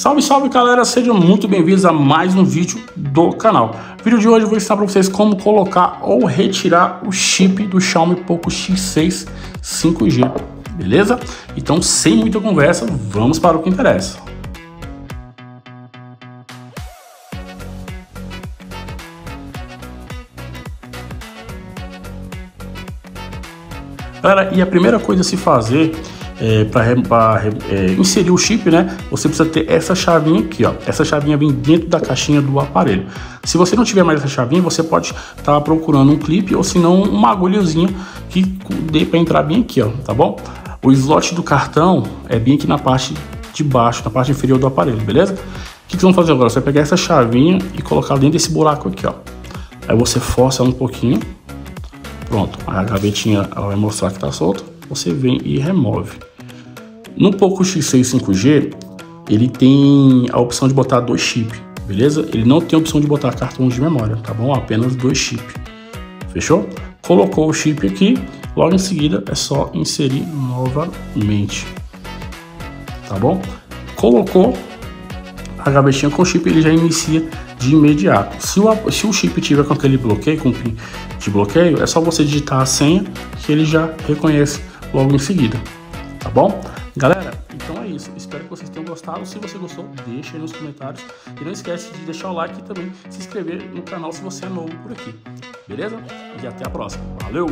Salve, salve galera, sejam muito bem-vindos a mais um vídeo do canal. No vídeo de hoje eu vou ensinar para vocês como colocar ou retirar o chip do Xiaomi Poco X6 5G, beleza? Então, sem muita conversa, vamos para o que interessa. Galera, e a primeira coisa a se fazer é, para é, inserir o chip, né? Você precisa ter essa chavinha aqui, ó. Essa chavinha vem dentro da caixinha do aparelho. Se você não tiver mais essa chavinha, você pode estar tá procurando um clipe ou se não uma agulhazinha que dê para entrar bem aqui, ó, tá bom? O slot do cartão é bem aqui na parte de baixo, na parte inferior do aparelho, beleza? O que, que vamos fazer agora? Você vai pegar essa chavinha e colocar dentro desse buraco aqui, ó. Aí você força um pouquinho. Pronto, a gavetinha vai mostrar que tá solto. Você vem e remove. No Poco X6 5G, ele tem a opção de botar dois chips, beleza? Ele não tem a opção de botar cartão de memória, tá bom? Apenas dois chips. Fechou? Colocou o chip aqui, logo em seguida é só inserir novamente. Tá bom? Colocou a gavetinha com o chip, ele já inicia de imediato. Se o, se o chip tiver com aquele bloqueio, com pin de bloqueio, é só você digitar a senha que ele já reconhece logo em seguida. Tá bom? Galera, então é isso. Espero que vocês tenham gostado. Se você gostou, deixa aí nos comentários. E não esquece de deixar o like e também se inscrever no canal se você é novo por aqui. Beleza? E até a próxima. Valeu!